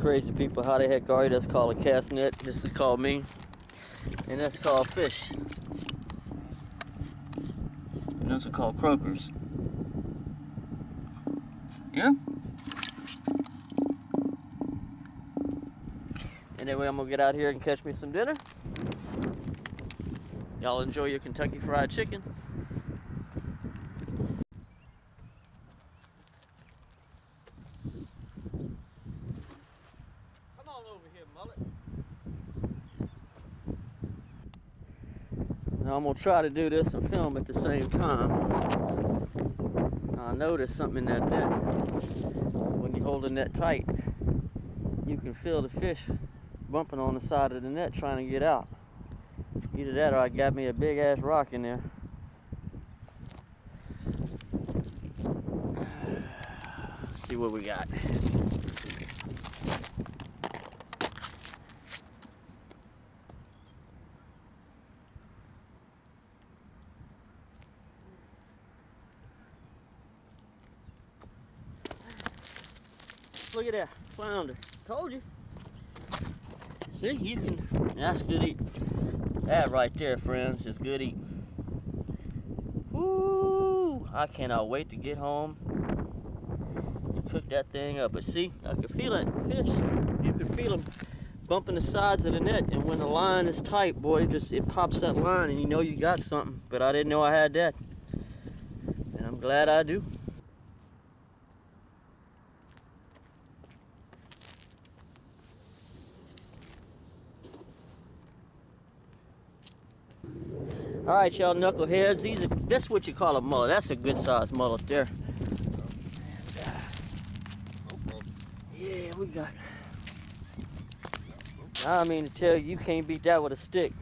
crazy people, how the heck are you? That's called a cast net. This is called me. And that's called fish. And those are called croakers. Yeah? Anyway, I'm gonna get out here and catch me some dinner. Y'all enjoy your Kentucky Fried Chicken. Come on over here, mullet. Now I'm gonna try to do this and film at the same time. I noticed something in that net. When you hold the net tight, you can feel the fish bumping on the side of the net trying to get out. Either that or I got me a big ass rock in there. Let's see what we got. Look at that flounder. Told you. See, you can. That's good eat. That right there, friends, is good eat. Woo! I cannot wait to get home and cook that thing up. But see, I can feel it. Fish. You can feel them bumping the sides of the net, and when the line is tight, boy, it just it pops that line, and you know you got something. But I didn't know I had that, and I'm glad I do. All right, y'all knuckleheads. These are this is what you call a mullet. That's a good sized mullet there. Yeah, we got. I mean to tell you, you can't beat that with a stick.